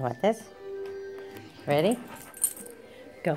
Want this? Ready? Go.